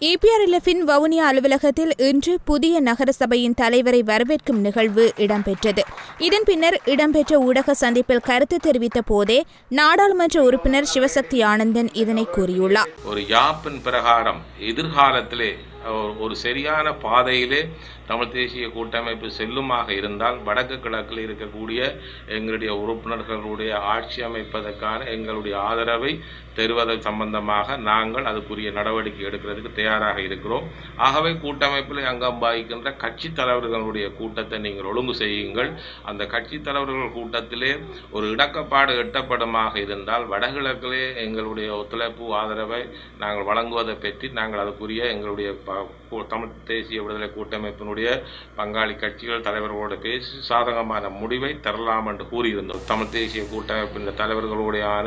இபிஆர்எல்எஃபின் வவுனியா அலுவலகத்தில் இன்று புதிய நகர சபையின் தலைவரை வரவேற்கும் நிகழ்வு இடம்பெற்றது. இதன் பின்னர் இடம்பெற்ற ஊடக சந்திப்பில் கருத்து தெரிவித்த போதே நாடாளுமன்ற உறுப்பினர் சிவசக்தி ஆனந்தன் இதனை கூறியுள்ளார். ஒரு யாப்பின் பிரகாரம் எதிர்காலத்திலே ஒரு- ஒரு சரியான பாதையிலே தமிழ் தேசிய கூட்டமைப்பு செல்லுமாக இருந்தால் வடக்கு கிழக்கில் இருக்கக்கூடிய எங்களுடைய உறுப்பினர்களுடைய ஆட்சி அமைப்பதற்கான எங்களுடைய ஆதரவை தருவது சம்பந்தமாக நாங்கள் அதுக்குரிய நடவடிக்கை எடுக்கிறதுக்கு தயாராக இருக்கிறோம். ஆகவே கூட்டமைப்பில் அங்கம் வகிக்கின்ற கட்சி தலைவர்களுடைய கூட்டத்தை நீங்கள் ஒழுங்கு செய்யுங்கள். அந்த கட்சி தலைவர்கள் கூட்டத்திலே ஒரு இடக்கப்பாடு எட்டப்படுமாக இருந்தால் வடகிழக்கிலே எங்களுடைய ஒத்துழைப்பு ஆதரவை நாங்கள் வழங்குவதை பற்றி நாங்கள் அதுக்குரிய எங்களுடைய தமிழ் தேசிய விடுதலை கூட்டமைப்பினுடைய பங்காளி கட்சிகள் தலைவர்களோடு பேசி சாதகமான முடிவை தரலாம் என்று கூறியிருந்தோம். தமிழ் தேசிய கூட்டமைப்பின் தலைவர்களுடையான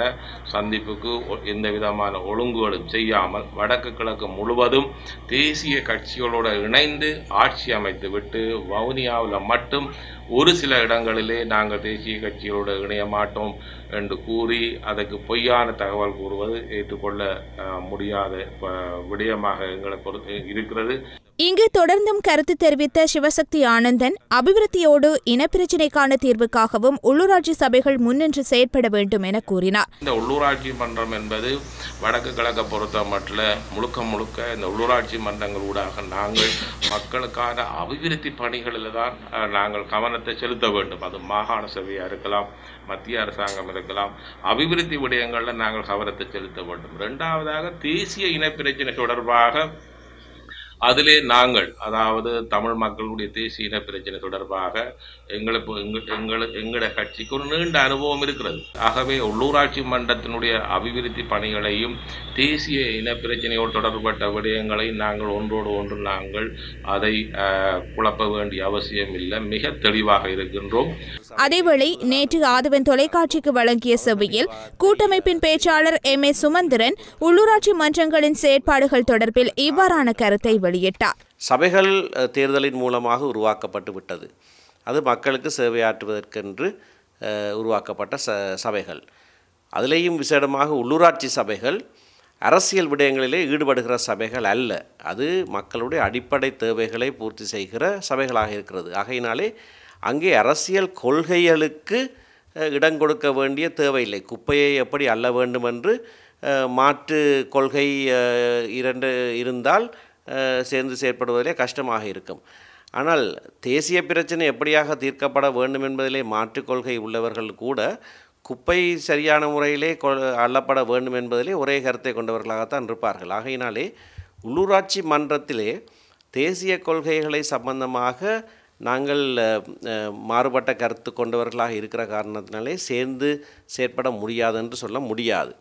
சந்திப்புக்கு எந்த விதமான ஒழுங்குகளும் செய்யாமல் வடக்கு கிழக்கு முழுவதும் தேசிய கட்சிகளோடு இணைந்து ஆட்சி அமைத்து விட்டு வவுனியாவில் மட்டும் ஒரு சில இடங்களிலே நாங்கள் தேசிய கட்சிகளோடு இணைய மாட்டோம் என்று கூறி அதற்கு பொய்யான தகவல் கூறுவது ஏற்றுக்கொள்ள முடியாத விடயமாக எங்களை பொறுத்து இருக்கிறது. இங்கு தொடர்ந்தும் கருத்து தெரிவித்த சிவசக்தி ஆனந்தன் அபிவிருத்தியோடு இனப்பிரச்சினைக்கான தீர்வுக்காகவும் உள்ளூராட்சி சபைகள் முன்னின்று செயற்பட வேண்டும் என கூறினார். இந்த உள்ளூராட்சி மன்றம் என்பது வடக்கு கிழக்க பொறுத்த மட்டும் முழுக்க முழுக்க இந்த உள்ளூராட்சி மன்றங்களூடாக நாங்கள் மக்களுக்கான அபிவிருத்தி பணிகளில் தான் நாங்கள் கவனத்தை செலுத்த வேண்டும். அது மாகாண சபையாக இருக்கலாம் மத்திய அரசாங்கம் இருக்கலாம். அபிவிருத்தி விடயங்களில் நாங்கள் கவனத்தை செலுத்த வேண்டும். ரெண்டாவதாக தேசிய இனப்பிரச்சினை தொடர்பாக அதிலே நாங்கள் அதாவது தமிழ் மக்களுடைய தேசிய இன பிரச்சனை தொடர்பாக எங்களுக்கு எங்களை எங்கள எங்களோட கட்சிக்கு ஒரு நீண்ட அனுபவம் இருக்கிறது. ஆகவே உள்ளூராட்சி மன்றத்தினுடைய அபிவிருத்தி பணிகளையும் தேசிய இன பிரச்சனையோடு தொடர்பட்ட விடயங்களை நாங்கள் ஒன்றோடு ஒன்று நாங்கள் அதை குழப்ப வேண்டிய அவசியம் இல்லை. மிக தெளிவாக இருக்கின்றோம். அதேவேளை நேற்று ஆதவன் தொலைக்காட்சிக்கு வழங்கிய செவ்வியில் கூட்டமைப்பின் பேச்சாளர் எம் ஏ சுமந்திரன் உள்ளூராட்சி மன்றங்களின் செயற்பாடுகள் தொடர்பில் இவ்வாறான கருத்தை வெளியிட்டார். சபைகள் தேர்தலின் மூலமாக உருவாக்கப்பட்டு விட்டது. அது மக்களுக்கு சேவையாற்றுவதற்கென்று உருவாக்கப்பட்ட ச சபைகள். அதிலேயும் விசேடமாக உள்ளூராட்சி சபைகள் அரசியல் விடயங்களிலே ஈடுபடுகிற சபைகள் அல்ல. அது மக்களுடைய அடிப்படை தேவைகளை பூர்த்தி செய்கிற சபைகளாக இருக்கிறது. ஆகையினாலே அங்கே அரசியல் கொள்கைகளுக்கு இடம் கொடுக்க வேண்டிய தேவையில்லை. குப்பையை எப்படி அள்ள வேண்டும் என்று மாற்று கொள்கை இரண்டு இருந்தால் சேர்ந்து செயற்படுவதிலே கஷ்டமாக இருக்கும். ஆனால் தேசிய பிரச்சனை எப்படியாக தீர்க்கப்பட வேண்டும் என்பதிலே மாற்றுக் கொள்கை உள்ளவர்கள் கூட குப்பை சரியான முறையிலே கொ- அள்ளப்பட வேண்டும் என்பதிலே ஒரே கருத்தை கொண்டவர்களாகத்தான் இருப்பார்கள். ஆகையினாலே உள்ளூராட்சி மன்றத்திலே தேசிய கொள்கைகளை சம்பந்தமாக நாங்கள் மாறுபட்ட கருத்து கொண்டவர்களாக இருக்கிற காரணத்தினாலே சேர்ந்து செயற்பட முடியாது என்று சொல்ல முடியாது.